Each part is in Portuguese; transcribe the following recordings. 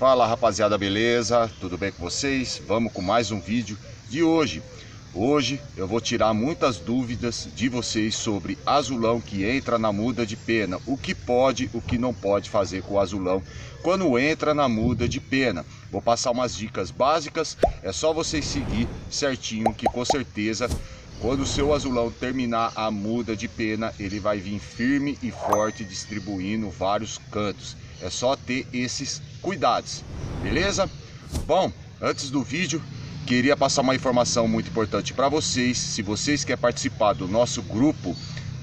Fala rapaziada, beleza? Tudo bem com vocês? Vamos com mais um vídeo de hoje. Hoje eu vou tirar muitas dúvidas de vocês sobre azulão que entra na muda de pena, o que pode, o que não pode fazer com o azulão quando entra na muda de pena. Vou passar umas dicas básicas, é só vocês seguir certinho que com certeza quando o seu azulão terminar a muda de pena, ele vai vir firme e forte distribuindo vários cantos. É só ter esses cuidados, beleza? Bom, antes do vídeo, queria passar uma informação muito importante para vocês. Se vocês querem participar do nosso grupo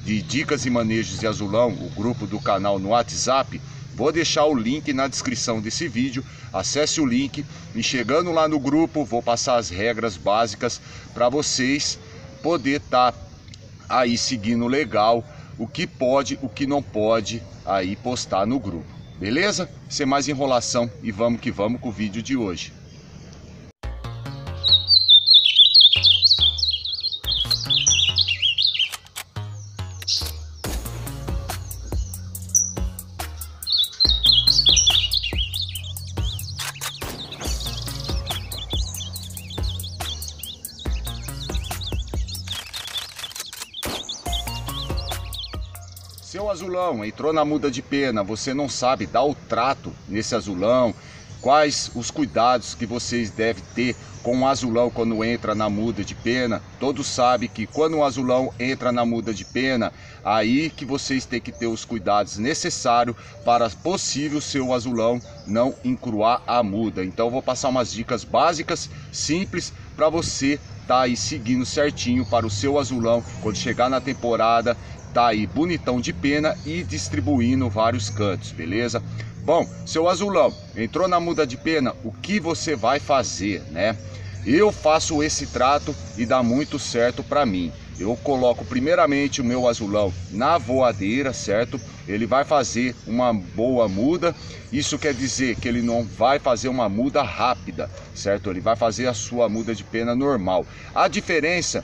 de dicas e manejos de azulão, o grupo do canal no WhatsApp, vou deixar o link na descrição desse vídeo. Acesse o link e chegando lá no grupo, vou passar as regras básicas para vocês poder estar tá aí seguindo legal o que pode, o que não pode aí postar no grupo. Beleza? Sem mais enrolação e vamos que vamos com o vídeo de hoje. Seu azulão entrou na muda de pena, você não sabe dar o trato nesse azulão, quais os cuidados que vocês devem ter com o azulão quando entra na muda de pena. Todos sabem que quando o azulão entra na muda de pena, aí que vocês têm que ter os cuidados necessários para possível seu azulão não encruar a muda. Então vou passar umas dicas básicas, simples, para você tá aí seguindo certinho para o seu azulão quando chegar na temporada tá aí bonitão de pena e distribuindo vários cantos, beleza? Bom, seu azulão, entrou na muda de pena, o que você vai fazer, né? Eu faço esse trato e dá muito certo para mim. Eu coloco primeiramente o meu azulão na voadeira, certo? Ele vai fazer uma boa muda. Isso quer dizer que ele não vai fazer uma muda rápida, certo? Ele vai fazer a sua muda de pena normal. A diferença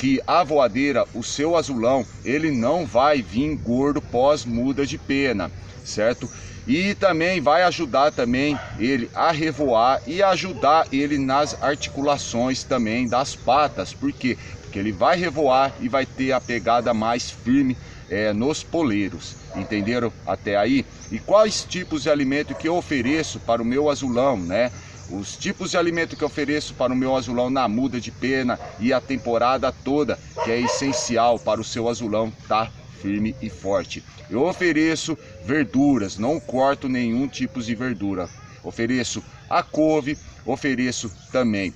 que a voadeira, o seu azulão, ele não vai vir gordo pós muda de pena, certo? E também vai ajudar também ele a revoar e ajudar ele nas articulações também das patas, por quê? Porque ele vai revoar e vai ter a pegada mais firme é, nos poleiros, entenderam até aí? E quais tipos de alimento que eu ofereço para o meu azulão, né? Os tipos de alimento que ofereço para o meu azulão na muda de pena e a temporada toda, que é essencial para o seu azulão estar tá firme e forte. Eu ofereço verduras, não corto nenhum tipo de verdura. Ofereço a couve, ofereço também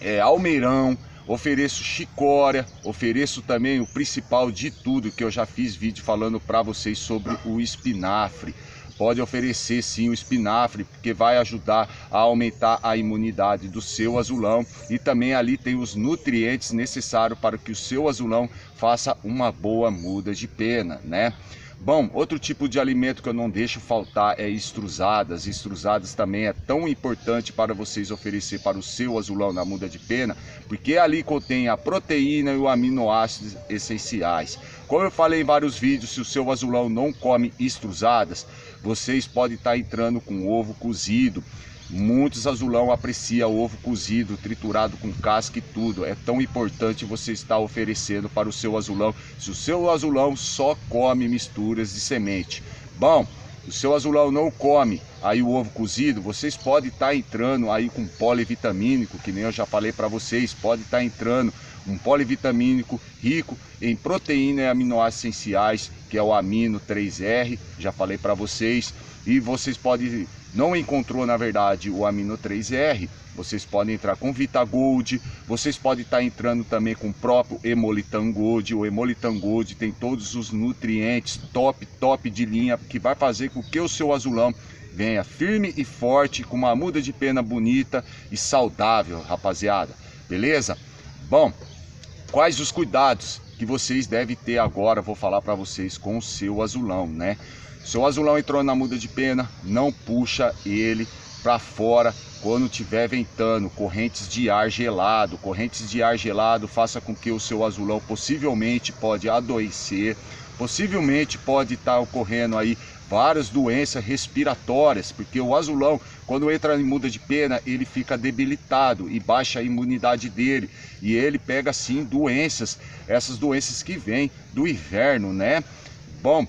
é, almeirão, ofereço chicória, ofereço também o principal de tudo que eu já fiz vídeo falando para vocês sobre o espinafre pode oferecer sim o espinafre, porque vai ajudar a aumentar a imunidade do seu azulão e também ali tem os nutrientes necessários para que o seu azulão faça uma boa muda de pena, né? Bom, outro tipo de alimento que eu não deixo faltar é extrusadas. Extrusadas também é tão importante para vocês oferecer para o seu azulão na muda de pena, porque ali contém a proteína e os aminoácidos essenciais. Como eu falei em vários vídeos, se o seu azulão não come extrusadas, vocês podem estar entrando com ovo cozido, Muitos azulão aprecia ovo cozido, triturado com casca e tudo. É tão importante você estar oferecendo para o seu azulão. Se o seu azulão só come misturas de semente. Bom, o seu azulão não come. Aí o ovo cozido, vocês podem estar entrando aí com polivitamínico, que nem eu já falei para vocês, pode estar entrando um polivitamínico rico em proteína e aminoácidos essenciais, que é o amino 3R, já falei para vocês, e vocês podem não encontrou na verdade o amino 3R, vocês podem entrar com Vitagold, vocês podem estar entrando também com o próprio Hemolitan Gold, o Hemolitan Gold tem todos os nutrientes top, top de linha, que vai fazer com que o seu azulão venha firme e forte, com uma muda de pena bonita e saudável, rapaziada, beleza? Bom, quais os cuidados que vocês devem ter agora, vou falar para vocês com o seu azulão, né? Seu azulão entrou na muda de pena, não puxa ele para fora quando tiver ventando, correntes de ar gelado, correntes de ar gelado faça com que o seu azulão possivelmente pode adoecer, possivelmente pode estar ocorrendo aí várias doenças respiratórias, porque o azulão, quando entra em muda de pena, ele fica debilitado e baixa a imunidade dele. E ele pega sim doenças, essas doenças que vêm do inverno, né? Bom,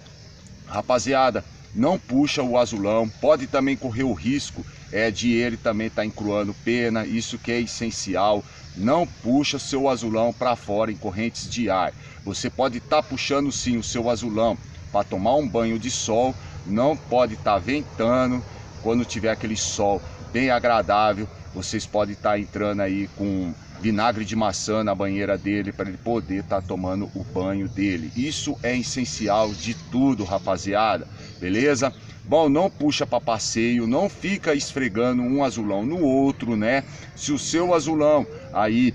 rapaziada, não puxa o azulão, pode também correr o risco é, de ele também estar tá encruando pena, isso que é essencial. Não puxa seu azulão para fora em correntes de ar. Você pode estar tá puxando sim o seu azulão para tomar um banho de sol, não pode estar tá ventando quando tiver aquele sol bem agradável. Vocês podem estar tá entrando aí com vinagre de maçã na banheira dele para ele poder estar tá tomando o banho dele. Isso é essencial de tudo, rapaziada. Beleza? Bom, não puxa para passeio, não fica esfregando um azulão no outro, né? Se o seu azulão aí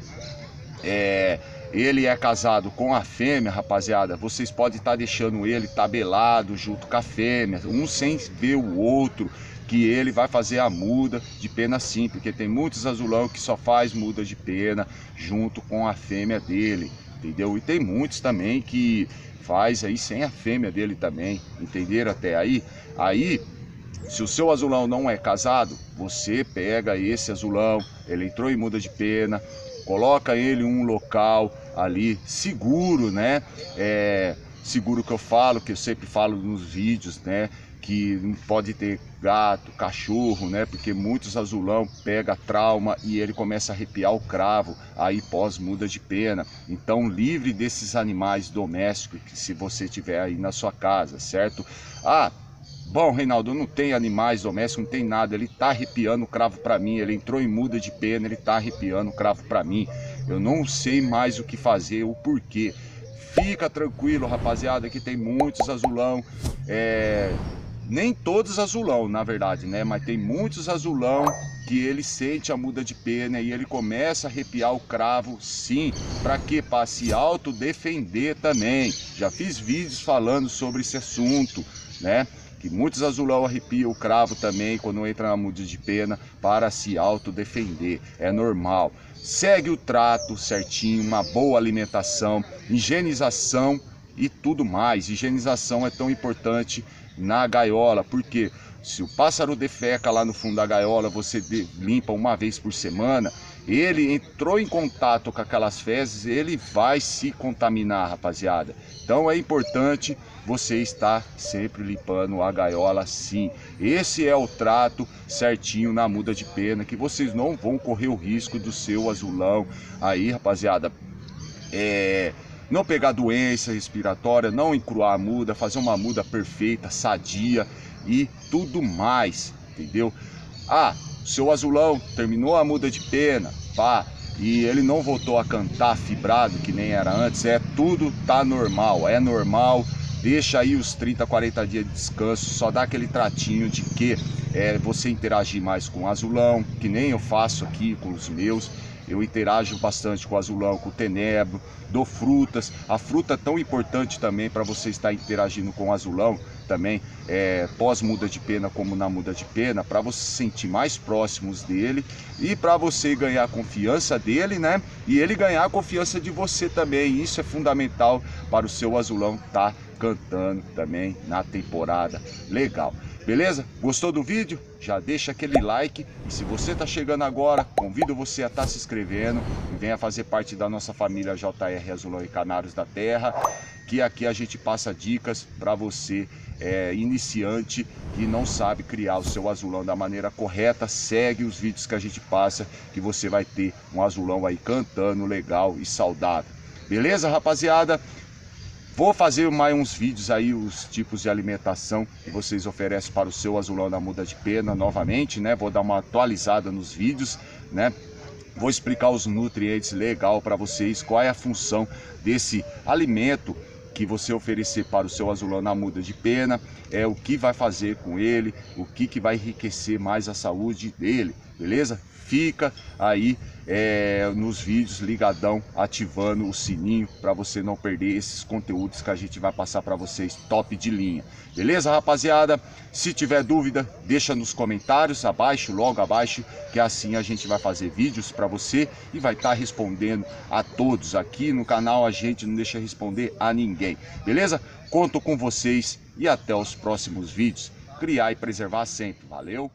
é ele é casado com a fêmea, rapaziada, vocês podem estar tá deixando ele tabelado junto com a fêmea, um sem ver o outro, que ele vai fazer a muda de pena sim, porque tem muitos azulão que só faz muda de pena junto com a fêmea dele, entendeu? E tem muitos também que faz aí sem a fêmea dele também, entenderam até aí? Aí se o seu azulão não é casado, você pega esse azulão, ele entrou em muda de pena, coloca ele em um local ali seguro, né? É, seguro que eu falo, que eu sempre falo nos vídeos, né? Que não pode ter gato, cachorro, né? Porque muitos azulão pega trauma e ele começa a arrepiar o cravo aí pós muda de pena. Então livre desses animais domésticos que se você tiver aí na sua casa, certo? Ah, Bom, Reinaldo, não tem animais domésticos, não tem nada. Ele tá arrepiando o cravo para mim. Ele entrou em muda de pena, ele tá arrepiando o cravo para mim. Eu não sei mais o que fazer, o porquê. Fica tranquilo, rapaziada, que tem muitos azulão. É... Nem todos azulão, na verdade, né? Mas tem muitos azulão que ele sente a muda de pena e ele começa a arrepiar o cravo, sim. Para quê? Para se autodefender também. Já fiz vídeos falando sobre esse assunto, né? Que muitos azulão arrepiam o cravo também quando entra na muda de pena para se autodefender. É normal. Segue o trato certinho, uma boa alimentação, higienização e tudo mais. Higienização é tão importante na gaiola, porque se o pássaro defeca lá no fundo da gaiola, você limpa uma vez por semana, ele entrou em contato com aquelas fezes, ele vai se contaminar, rapaziada. Então é importante você estar sempre limpando a gaiola sim. Esse é o trato certinho na muda de pena, que vocês não vão correr o risco do seu azulão. Aí, rapaziada, é não pegar doença respiratória, não encruar a muda, fazer uma muda perfeita, sadia e tudo mais, entendeu? Ah, seu azulão terminou a muda de pena, pá, e ele não voltou a cantar fibrado que nem era antes, é tudo tá normal, é normal. Deixa aí os 30, 40 dias de descanso, só dá aquele tratinho de que é, você interagir mais com o azulão, que nem eu faço aqui com os meus eu interajo bastante com o azulão, com o tenebro, dou frutas. A fruta é tão importante também para você estar interagindo com o azulão, também é, pós muda de pena como na muda de pena, para você se sentir mais próximos dele e para você ganhar a confiança dele, né? E ele ganhar a confiança de você também. Isso é fundamental para o seu azulão tá cantando também na temporada. Legal. Beleza? Gostou do vídeo? Já deixa aquele like e se você está chegando agora, convido você a estar tá se inscrevendo e venha fazer parte da nossa família JR Azulão e Canários da Terra, que aqui a gente passa dicas para você é, iniciante que não sabe criar o seu azulão da maneira correta, segue os vídeos que a gente passa que você vai ter um azulão aí cantando legal e saudável. Beleza, rapaziada? Vou fazer mais uns vídeos aí, os tipos de alimentação que vocês oferecem para o seu azulão da muda de pena novamente, né? Vou dar uma atualizada nos vídeos, né? Vou explicar os nutrientes legal para vocês, qual é a função desse alimento que você oferecer para o seu azulão na muda de pena, é o que vai fazer com ele, o que, que vai enriquecer mais a saúde dele, beleza? Fica aí é, nos vídeos ligadão, ativando o sininho para você não perder esses conteúdos que a gente vai passar para vocês top de linha. Beleza, rapaziada? Se tiver dúvida, deixa nos comentários abaixo, logo abaixo, que assim a gente vai fazer vídeos para você e vai estar tá respondendo a todos aqui no canal. A gente não deixa responder a ninguém. Beleza? Conto com vocês e até os próximos vídeos. Criar e preservar sempre. Valeu?